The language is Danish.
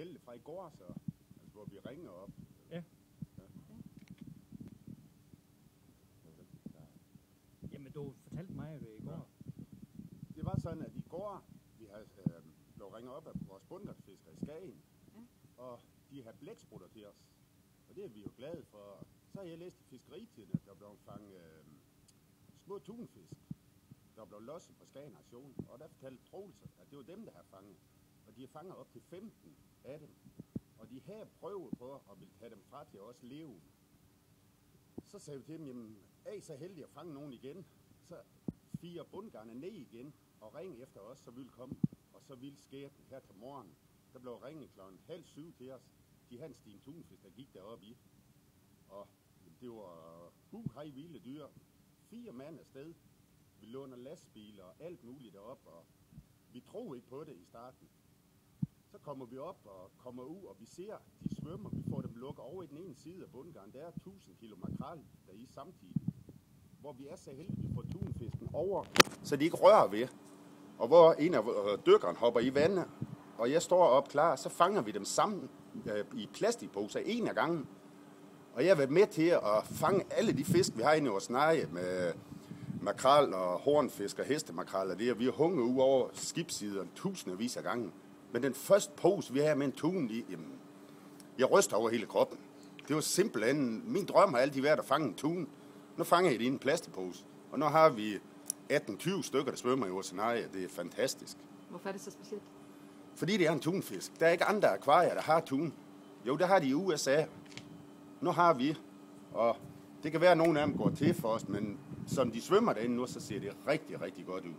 fortælle fra i går, så, altså, hvor vi ringer op. Ja. Jamen, du fortalte mig det i går. Det var sådan, at i går, vi havde øh, blevet ringet op af vores bundgartfiskere i Skagen, Ja. og de har blæksprutter til os. Og det er vi jo glade for. Så har jeg læst i fiskeritiden, at der blev fanget øh, små tunfisk, der blev losset på Skagen Aktion. Og der fortalte Troels, at det var dem, der har fanget. Og de har fanget op til 15 af dem. Og de har prøvet på at ville tage dem fra til også leve. Så sagde vi til dem, jamen, er I så heldige at fange nogen igen? Så fire bundgarne ned igen og ring efter os, så vi vil komme. Og så ville skæbnen her til morgen. Der blev ringet klokken halv syv til os. De havde en stien tunfisk, der gik deroppe i. Og det var uh, hej vilde dyr. Fire mand afsted. Vi låner lastbiler og alt muligt derop, og vi troede ikke på det i starten. Så kommer vi op og kommer ud, og vi ser, de svømmer. Vi får dem lukket over i den ene side af bundgarn. Der er 1000 kilo makrel der i samtidig. Hvor vi er så heldige, at vi får tunfisken over, så de ikke rører ved. Og hvor en af øh, dykkeren dykkerne hopper i vandet, og jeg står op klar, så fanger vi dem sammen øh, i plastikposer en af gangen. Og jeg har været med til at fange alle de fisk, vi har inde i vores neje med makrel og hornfisk og hestemakrel og det, og vi har hunget ud over skibssiderne tusindvis af gange. Men den første pose, vi har med en tun i, jamen, jeg ryster over hele kroppen. Det var simpelthen, min drøm har altid været at fange en tun. Nu fanger jeg det i en plastikpose. Og nu har vi 18-20 stykker, der svømmer i neje. Det er fantastisk. Hvorfor er det så specielt? Fordi det er en tunfisk. Der er ikke andre akvarier, der har tun. Jo, det har de i USA. Nu har vi. Og det kan være, at nogle af dem går til for os, men som de svømmer derinde nu, så ser det rigtig, rigtig godt ud.